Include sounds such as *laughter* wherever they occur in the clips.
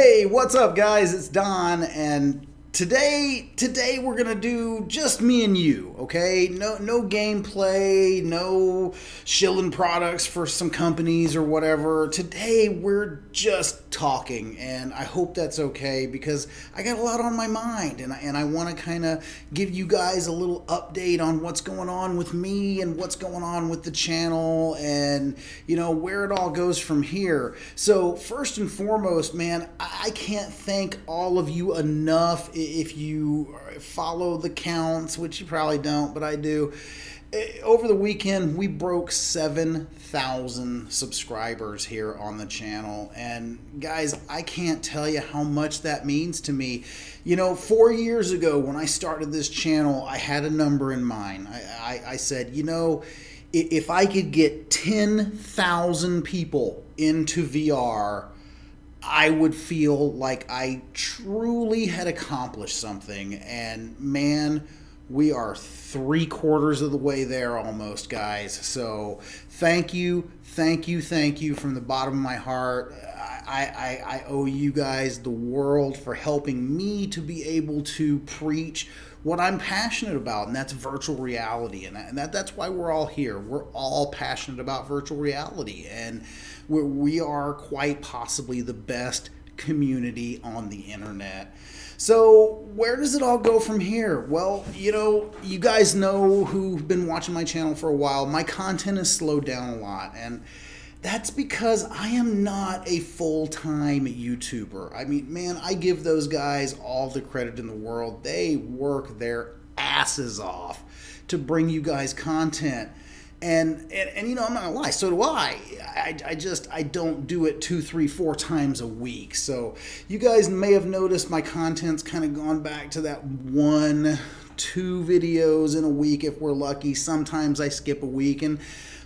Hey, what's up, guys? It's Don, and today today we're gonna do just me and you okay? No no gameplay no shilling products for some companies or whatever. Today we're just talking and i hope that's okay because i got a lot on my mind and i, and I want to kind of give you guys a little update on what's going on with me and what's going on with the channel and you know where it all goes from here. So first and foremost man i can't thank all of you enough if you follow the counts, which you probably don't, but I do. Eh, over the weekend, we broke 7,000 subscribers here on the channel. And guys, I can't tell you how much that means to me. You know, four years ago when I started this channel, I had a number in mind. I, I, I said, you know, if I could get 10,000 people into VR, I would feel like I truly had accomplished something. And man, we are three quarters of the way there almost, guys. So thank you, thank you, thank you from the bottom of my heart. I, I, I owe you guys the world for helping me to be able to preach what I'm passionate about, and that's virtual reality. And, that, and that, that's why we're all here. We're all passionate about virtual reality. And we're, we are quite possibly the best community on the internet. So, where does it all go from here? Well, you know, you guys know who've been watching my channel for a while, my content has slowed down a lot. And that's because I am not a full time YouTuber. I mean, man, I give those guys all the credit in the world. They work their asses off to bring you guys content and, and and you know i'm not gonna lie so do I. I i just i don't do it two three four times a week so you guys may have noticed my content's kind of gone back to that one two videos in a week if we're lucky sometimes i skip a week and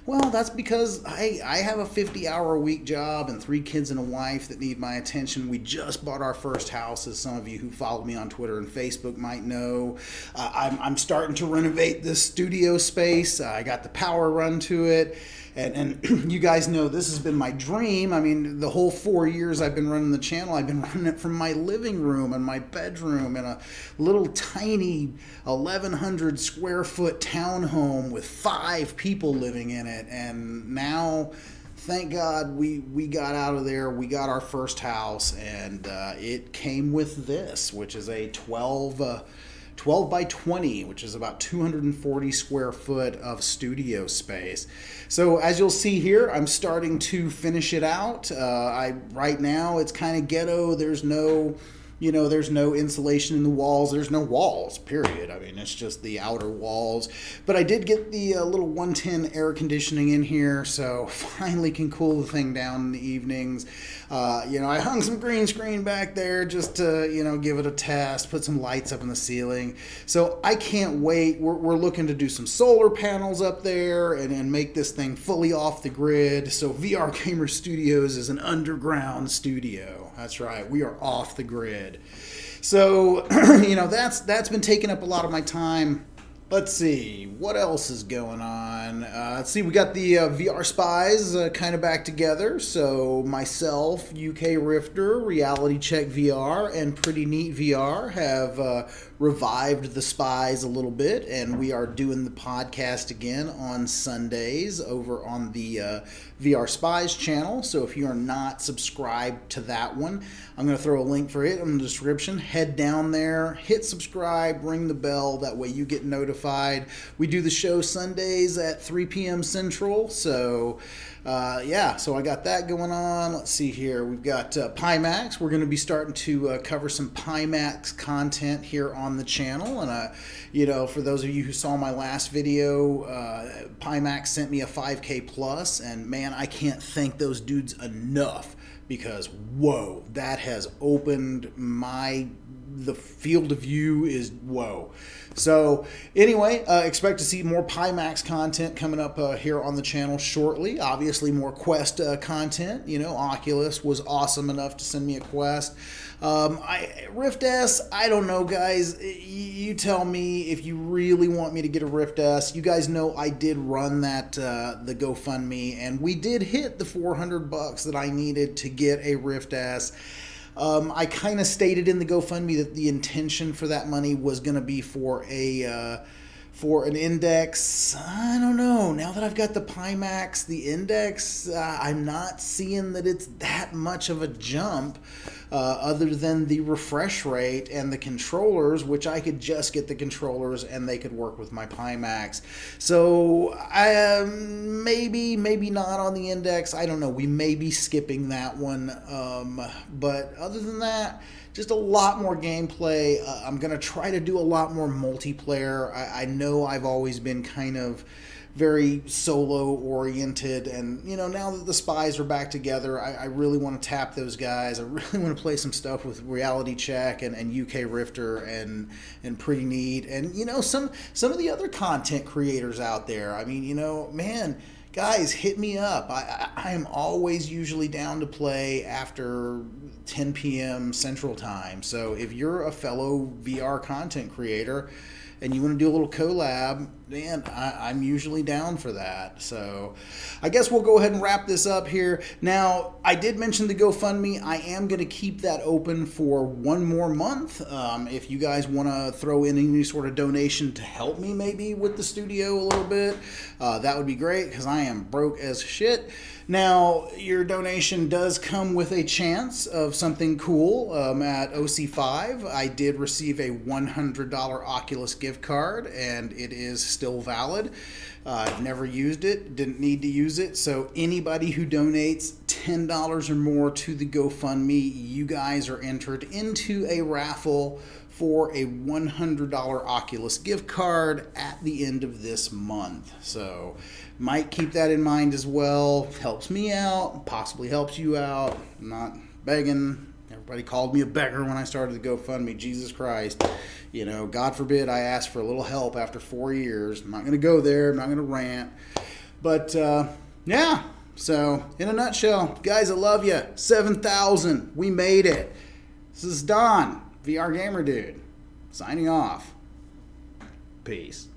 well, that's because I, I have a 50 hour a week job and three kids and a wife that need my attention. We just bought our first house, as some of you who follow me on Twitter and Facebook might know. Uh, I'm, I'm starting to renovate this studio space. Uh, I got the power run to it and, and *clears throat* you guys know this has been my dream. I mean, the whole four years I've been running the channel, I've been *laughs* running it from my living room and my bedroom in a little tiny 1,100 square foot townhome with five people living in it. And now, thank God we we got out of there. We got our first house, and uh, it came with this, which is a 12. Uh, 12 by 20, which is about 240 square foot of studio space. So as you'll see here, I'm starting to finish it out. Uh, I right now it's kind of ghetto. There's no you know, there's no insulation in the walls. There's no walls, period. I mean, it's just the outer walls. But I did get the uh, little 110 air conditioning in here, so *laughs* finally can cool the thing down in the evenings. Uh, you know, I hung some green screen back there just to, you know, give it a test, put some lights up in the ceiling. So I can't wait. We're, we're looking to do some solar panels up there and, and make this thing fully off the grid. So VR Gamer Studios is an underground studio. That's right. We are off the grid. So, *clears throat* you know, that's that's been taking up a lot of my time. Let's see what else is going on. Uh, let's see, we got the uh, VR Spies uh, kind of back together. So myself, UK Rifter, Reality Check VR, and Pretty Neat VR have uh, revived the Spies a little bit, and we are doing the podcast again on Sundays over on the uh, VR Spies channel. So if you are not subscribed to that one, I'm going to throw a link for it in the description. Head down there, hit subscribe, ring the bell. That way you get notified. We do the show Sundays at 3 p.m. Central. So uh, yeah, so I got that going on. Let's see here. We've got uh, Pimax. We're going to be starting to uh, cover some Pimax content here on the channel. And, uh, you know, for those of you who saw my last video, uh, Pimax sent me a 5K plus, and man, I can't thank those dudes enough because whoa, that has opened my the field of view is whoa. So anyway, uh, expect to see more Pimax content coming up uh, here on the channel shortly. Obviously, more Quest uh, content. You know, Oculus was awesome enough to send me a Quest. Um, I, Rift S, I don't know, guys. You tell me if you really want me to get a Rift S. You guys know I did run that uh, the GoFundMe, and we did hit the 400 bucks that I needed to get a Rift S. Um, I kind of stated in the GoFundMe that the intention for that money was going to be for a. Uh, for an index, I don't know. Now that I've got the Pimax, the index, uh, I'm not seeing that it's that much of a jump uh, other than the refresh rate and the controllers, which I could just get the controllers and they could work with my Pimax. So I, um, maybe, maybe not on the index. I don't know. We may be skipping that one. Um, but other than that, just a lot more gameplay. Uh, I'm going to try to do a lot more multiplayer. I, I know I've always been kind of very solo oriented and you know now that the spies are back together I, I, really want to tap those guys i *laughs* really want to play some stuff with reality check and, and uk rifter and and pretty neat and you know some some of the other content creators out there i mean you know man guys, hit me up. I, I, I, am always usually down to play after 10 p.m. Central Time. So if you're a fellow VR content creator and you want to do a little collab, man, I, am usually down for that. So I guess we'll go ahead and wrap this up here. Now, I did mention the GoFundMe. I am going to keep that open for one more month. Um, if you guys want to throw in any sort of donation to help me maybe with the studio a little bit, uh, that would be great because I am broke as shit. Now, your donation does come with a chance of something cool um, at OC5. I did receive a $100 Oculus gift card, and it is still valid. Uh, I've never used it, didn't need to use it. So, anybody who donates $10 or more to the GoFundMe, you guys are entered into a raffle for a $100 Oculus gift card at the end of this month. So, might keep that in mind as well. Helps me out, possibly helps you out. I'm not begging. Everybody called me a beggar when I started the GoFundMe. Jesus Christ you know, God forbid I ask for a little help after four years. I'm not going to go there. I'm not going to rant. But uh, yeah, so in a nutshell, guys, I love you. 7,000. We made it. This is Don, VR Gamer Dude, signing off. Peace.